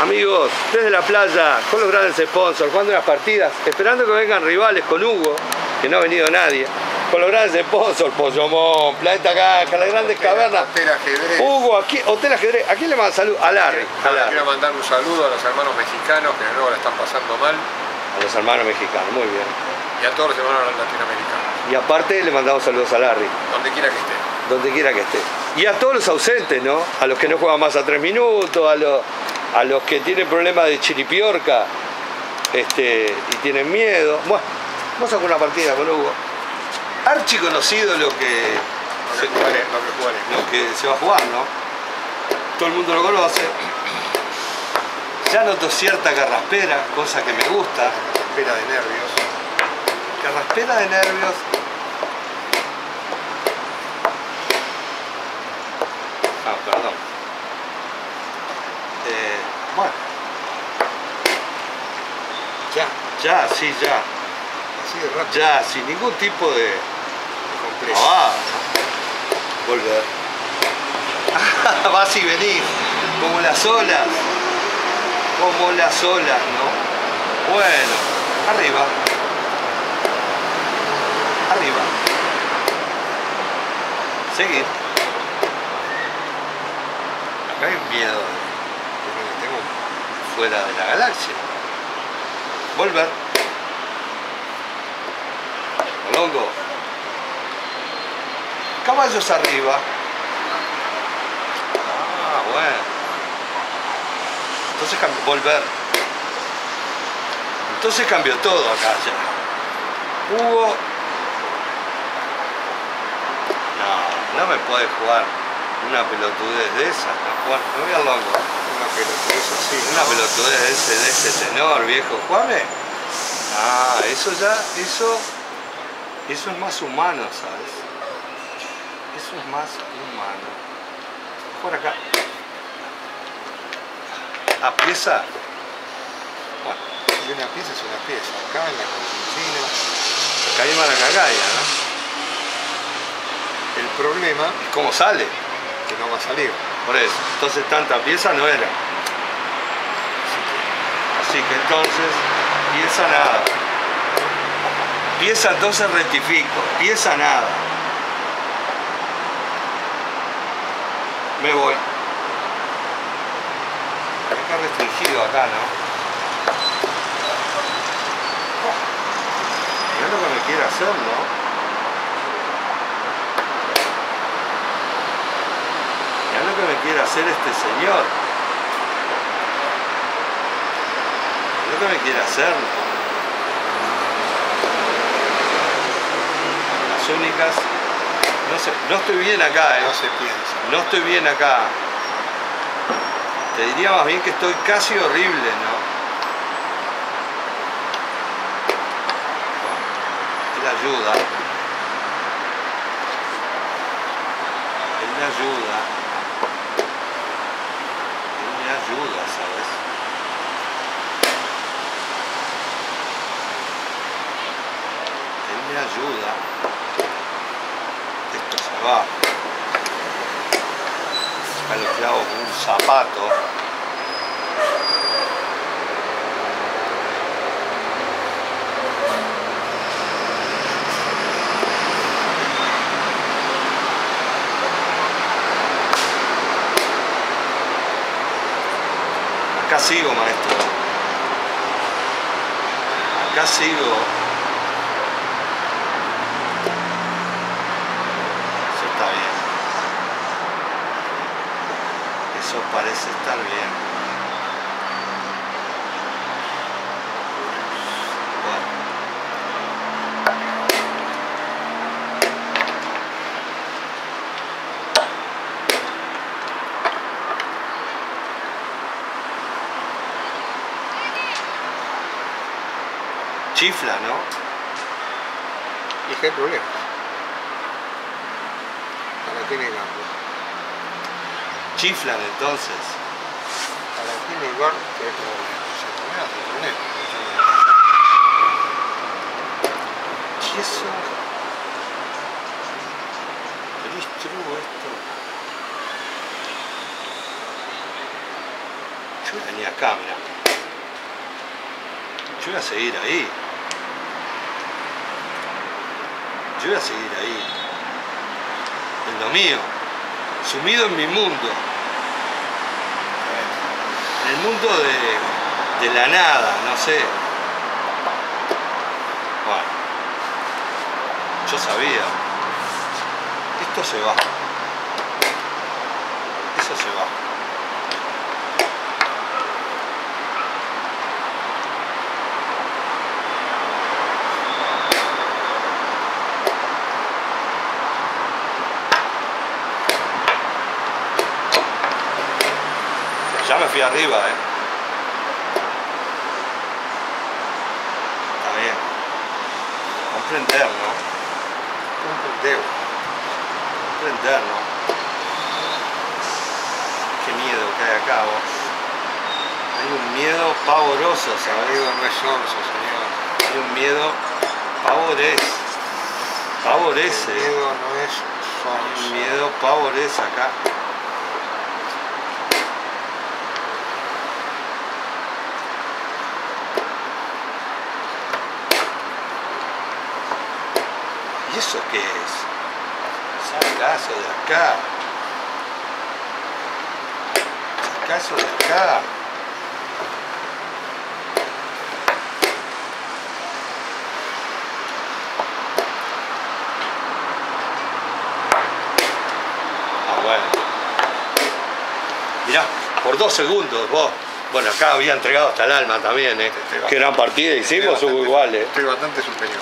Amigos, desde la playa, con los grandes sponsors, jugando unas partidas, esperando que vengan rivales con Hugo, que no ha venido nadie, con los grandes sponsors, Pollomón, Planeta Caja, las grandes cavernas. Hotel Ajedrez. Hugo, aquí, Hotel Ajedrez, ¿a quién le manda salud? A Larry. A Larry. Quiero mandar un saludo a los hermanos mexicanos que de nuevo la están pasando mal A los hermanos mexicanos, muy bien. y a todos los hermanos latinoamericanos, Y aparte le mandamos saludos a Larry, donde quiera que esté. donde quiera que esté. Y a todos los ausentes, ¿no? A los que no juegan más a tres minutos, a los, a los que tienen problemas de chiripiorca este, y tienen miedo. Bueno, vamos a jugar una partida con Hugo. Archi conocido lo que, Lo que jugaré, lo que lo que se va a jugar, ¿no? Todo el mundo lo conoce. Ya noto cierta carraspera, cosa que me gusta. Espera de nervios. Carraspera de nervios. Ah, perdón. Eh, bueno, Ya, ya, sí, ya. así de rápido. Ya, sin ningún tipo de. Complejo. Ah, volver. Vas y venís, como las olas. Como las olas, ¿no? Bueno, arriba. Arriba. Seguir. Acá hay un miedo fuera de la galaxia. Volver. Longo. Caballos arriba. Ah, bueno. Entonces cambió. Volver. Entonces cambió todo acá ya. Hugo. No, no me puede jugar una pelotudez de esa. No, voy al longo. Una pelotudez así. Una pelotudez de ese, de ese tenor, viejo. Juame. Ah, eso ya, eso, eso es más humano, ¿sabes? Eso es más humano. Por acá. Ah, pieza. Bueno, Y una pieza es una pieza. Acá en la conchinchina. acá hay ¿no? El problema ¿Y cómo sale? que no va a salir. Por eso. Entonces tanta pieza no era. Así que entonces, pieza nada. Pieza entonces rectifico. Pieza nada. Me voy. Acá restringido acá, ¿no? Mirá lo que me quiere hacer, ¿no? Mirá lo que me quiere hacer este señor. Lo que me quiere hacer. Las únicas... No estoy bien acá, ¿eh? No se piensa. No estoy bien acá. Te diría más bien que estoy casi horrible, ¿no? Ayuda. Él me ayuda. Ayuda, ¿sabes? Él me ayuda. Esto se va. Clavo con un zapato. Sigo, maestro. Acá sigo. Eso está bien. Eso parece estar bien. Chifla, ¿no? Y es que hay problemas. Para tiene campo. Chiflan entonces. Para tiene lugar que hay problemas. Se problemas, se problemas. ¿Y eso? Pero es true esto. Yo venía acá, mirá. Yo voy a seguir ahí. Yo voy a seguir ahí. En lo mío. Sumido en mi mundo. En el mundo de, la nada, no sé. Bueno. Yo sabía. Esto se va. Eso se va. Arriba, eh. Está bien. Comprender, ¿no? Comprendeu. Comprender, ¿no? Qué miedo que hay acá, vos. Hay un miedo pavoroso, ¿sabes? no es señor. Hay un miedo pavores. El Favorece. miedo no es Un miedo favorece acá. Eso qué es? Sacazo de acá. Sacazo de acá. Ah, bueno. Mirá, por dos segundos vos. Bueno, acá había entregado hasta el alma también, ¿eh? Estoy Qué gran partida hicimos, bastante- hubo igual, ¿eh? Estoy bastante superior.